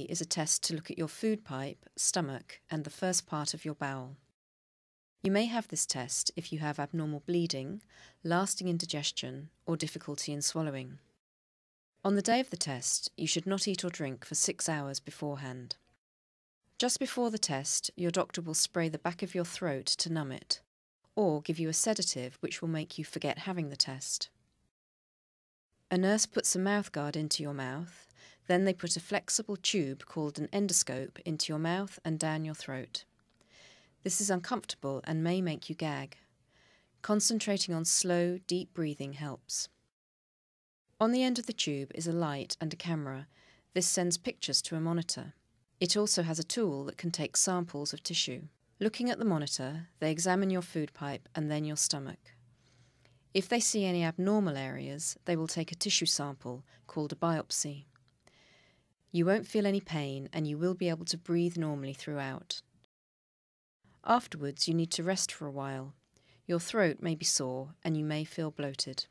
is a test to look at your food pipe, stomach, and the first part of your bowel. You may have this test if you have abnormal bleeding, lasting indigestion, or difficulty in swallowing. On the day of the test, you should not eat or drink for six hours beforehand. Just before the test, your doctor will spray the back of your throat to numb it, or give you a sedative which will make you forget having the test. A nurse puts a mouthguard into your mouth, then they put a flexible tube called an endoscope into your mouth and down your throat. This is uncomfortable and may make you gag. Concentrating on slow, deep breathing helps. On the end of the tube is a light and a camera. This sends pictures to a monitor. It also has a tool that can take samples of tissue. Looking at the monitor, they examine your food pipe and then your stomach. If they see any abnormal areas, they will take a tissue sample called a biopsy. You won't feel any pain and you will be able to breathe normally throughout. Afterwards, you need to rest for a while. Your throat may be sore and you may feel bloated.